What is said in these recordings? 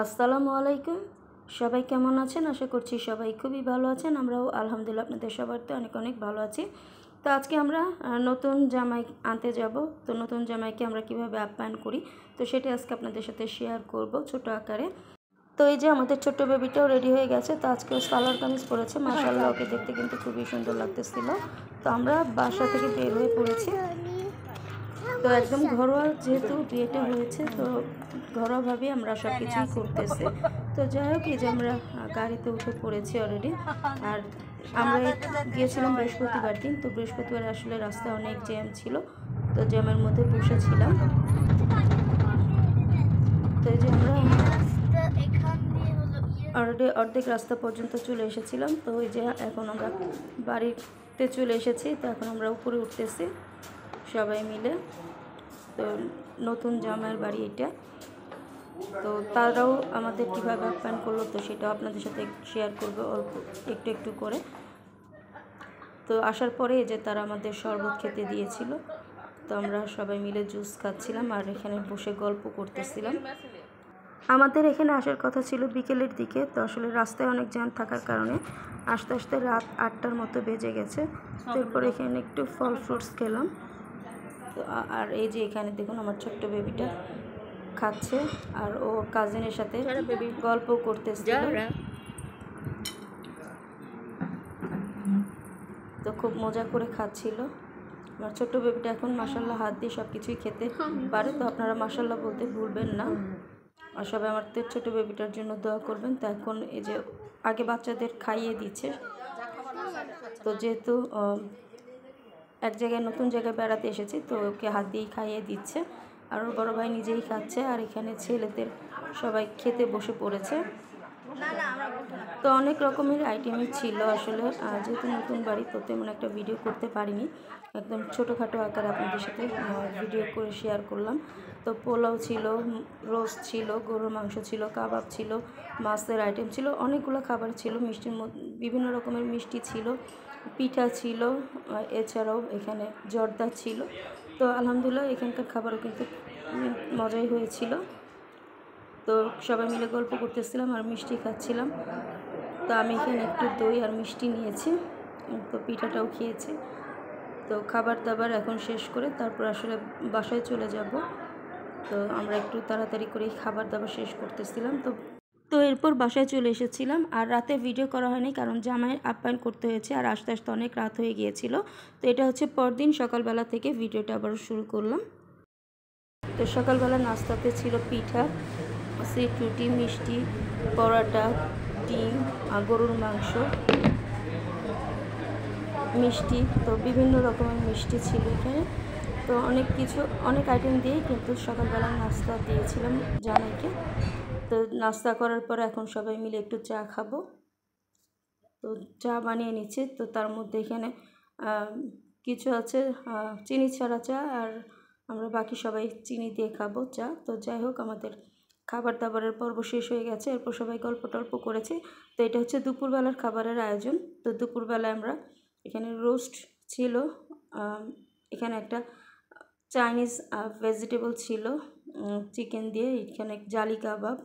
আসসালামু আলাইকুম। সবাই কেমন আছেন? আশা করছি সবাই খুবই ভালো আছেন। আমরাও আলহামদুলিল্লাহ আপনাদের সবার তো অনেক অনেক ভালো আছি। তো আজকে আমরা নতুন জামাই আনতে যাব। তো নতুন জামাইকে আমরা কীভাবে আপ্যায়ন করি, তো সেটা আজকে আপনাদের সাথে শেয়ার করব ছোট আকারে। তো এই যে আমাদের ছোট্ট বেবিটাও রেডি হয়ে গেছে। তো আজকে সালোয়ার কামিজ পরেছে। মাসাল্লাহ ওকে দেখতে কিন্তু খুবই সুন্দর লাগতেছিল। তো আমরা বাসা থেকে বের হয়ে পড়েছি। তো একদম ঘরোয়া যেহেতু বিয়েটা হয়েছে, তো ঘরোয়াভাবে আমরা সব কিছুই করতেছি। তো যাই হোক, এই যে আমরা গাড়িতে উঠে পড়েছি অলরেডি আর আমরা গিয়েছিলাম বৃহস্পতিবার দিন, তো বৃহস্পতিবার আসলে রাস্তা অনেক জ্যাম ছিল, তো জ্যামের মধ্যে বসেছিলাম তো এই যে আমরা অলরেডি অর্ধেক রাস্তা পর্যন্ত চলে এসেছিলাম, তো ওই যে এখন আমরা বাড়িতে চলে এসেছি, তো এখন আমরা উপরে উঠতেছি। সবাই মিলে। তো নতুন জামাইয়ের বাড়ি এটা। তো তারাও আমাদের কীভাবে আপ্যায়ন করল তো সেটাও আপনাদের সাথে শেয়ার করবে অল্প একটু একটু করে। তো আসার পরে যে তারা আমাদের শরবত খেতে দিয়েছিল। তো আমরা সবাই মিলে জুস খাচ্ছিলাম আর এখানে বসে গল্প করতেছিলাম। আমাদের এখানে আসার কথা ছিল বিকেলের দিকে। তো আসলে রাস্তায় অনেক জ্যাম থাকার কারণে আস্তে আস্তে রাত আটটার মতো বেজে গেছে। তারপর এখানে একটু ফল ফ্রুটস খেলাম। আর এই যে এখানে দেখুন আমার ছোট্ট বেবিটা খাচ্ছে আর ও কাজিনের সাথে গল্প করতেছিল। তো খুব মজা করে খাচ্ছিল। আমার ছোট্ট বেবিটা এখন মাসাল্লাহ হাত দিয়ে সব কিছুই খেতে পারে তো আপনারা মাসাল্লাহ বলতে ভুলবেন না। আর সবাই আমার তো ছোটো বেবিটার জন্য দোয়া করবেন। তো এখন এই যে আগে বাচ্চাদের খাইয়ে দিচ্ছে। তো যেহেতু এক জায়গায় নতুন জায়গায় বেড়াতে এসেছি, তো ওকে হাত দিয়েই খাইয়ে দিচ্ছে। আর ওর বড় ভাই নিজেই খাচ্ছে, আর এখানে ছেলেদের সবাই খেতে বসে পড়েছে। তো অনেক রকমের আইটেমই ছিল আসলে। যেহেতু নতুন বাড়ি, তো তেমন একটা ভিডিও করতে পারিনি। একদম ছোটোখাটো আকারে আপনাদের সাথে ভিডিও করে শেয়ার করলাম। তো পোলাও ছিল, রোস্ট ছিল, গরুর মাংস ছিল, কাবাব ছিল, মাছের আইটেম ছিল, অনেকগুলো খাবার ছিল, মিষ্টির বিভিন্ন রকমের মিষ্টি ছিল। পিঠা ছিল এছাড়াও এখানে জর্দা ছিল। তো আলহামদুলিল্লাহ এখানকার খাবারও কিন্তু মজাই হয়েছিল। তো সবাই মিলে গল্প করতেছিলাম আর মিষ্টি খাচ্ছিলাম। তো আমি এখানে একটু দই আর মিষ্টি নিয়েছি তো পিঠাটাও খেয়েছি। তো খাবার দাবার এখন শেষ করে তারপর আসলে বাসায় চলে যাব। তো আমরা একটু তাড়াতাড়ি করে খাবার দাবার শেষ করতেছিলাম। তো তো এরপর বাসায় চলে এসেছিলাম আর রাতে ভিডিও করা হয়নি কারণ জামাই আপ্যায়ন করতে হয়েছে আর আস্তে আস্তে অনেক রাত হয়ে গিয়েছিল। তো এটা হচ্ছে পরদিন সকালবেলা থেকে ভিডিওটা আবার শুরু করলাম। তো সকালবেলা নাস্তাতে ছিল পিঠা সুইট রুটি, মিষ্টি, পরোটা, ডিম গরুর মাংস। মিষ্টি, তো বিভিন্ন রকমের মিষ্টি ছিল এখানে। তো অনেক কিছু, অনেক আইটেম দিয়েই কিন্তু সকালবেলা নাস্তা দিয়েছিলাম জামাইকে। তো নাস্তা করার পর এখন সবাই মিলে একটু চা খাব। তো চা বানিয়ে নিচ্ছে। তো তার মধ্যে এখানে কিছু আছে চিনি ছাড়া চা আর আমরা বাকি সবাই চিনি দিয়ে খাব চা। তো যাই হোক, আমাদের খাবার দাবারের পর্ব শেষ হয়ে গেছে। এরপর সবাই গল্প টল্প করেছে। তো এটা হচ্ছে দুপুরবেলার খাবারের আয়োজন। তো দুপুরবেলায় আমরা এখানে রোস্ট ছিল এখানে একটা চাইনিজ ভেজিটেবল ছিল চিকেন দিয়ে, এখানে জালি কাবাব,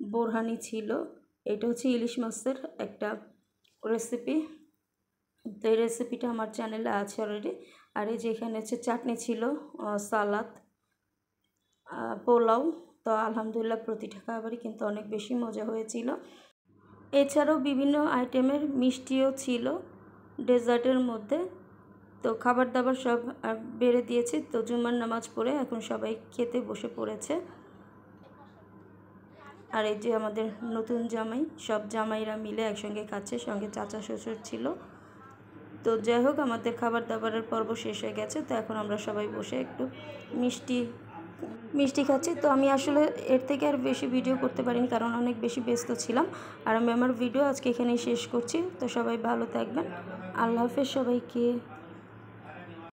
বোরহানি ছিল। এটা হচ্ছে ইলিশ মাছের একটা রেসিপি তো এই রেসিপিটা আমার চ্যানেলে আছে অলরেডি আর এই যে এখানে হচ্ছে চাটনি ছিল সালাদ পোলাও। তো আলহামদুলিল্লাহ প্রতিটা খাবারই কিন্তু অনেক বেশি মজা হয়েছিল। এছাড়াও বিভিন্ন আইটেমের মিষ্টিও ছিল ডেজার্টের মধ্যে। তো খাবার দাবার সব বেড়ে দিয়েছি। তো জুম্মার নামাজ পড়ে এখন সবাই খেতে বসে পড়েছে। আর এই যে আমাদের নতুন জামাই, সব জামাইরা মিলে একসঙ্গে খাচ্ছে, সঙ্গে চাচা শ্বশুর ছিল। তো যাই হোক, আমাদের খাবার দাবারের পর্ব শেষ হয়ে গেছে। তো এখন আমরা সবাই বসে একটু মিষ্টি মিষ্টি খাচ্ছি। তো আমি আসলে এর থেকে আর বেশি ভিডিও করতে পারিনি, কারণ অনেক বেশি ব্যস্ত ছিলাম। আর আমি আমার ভিডিও আজকে এখানেই শেষ করছি। তো সবাই ভালো থাকবেন। আল্লাহ হাফেজ সবাইকে।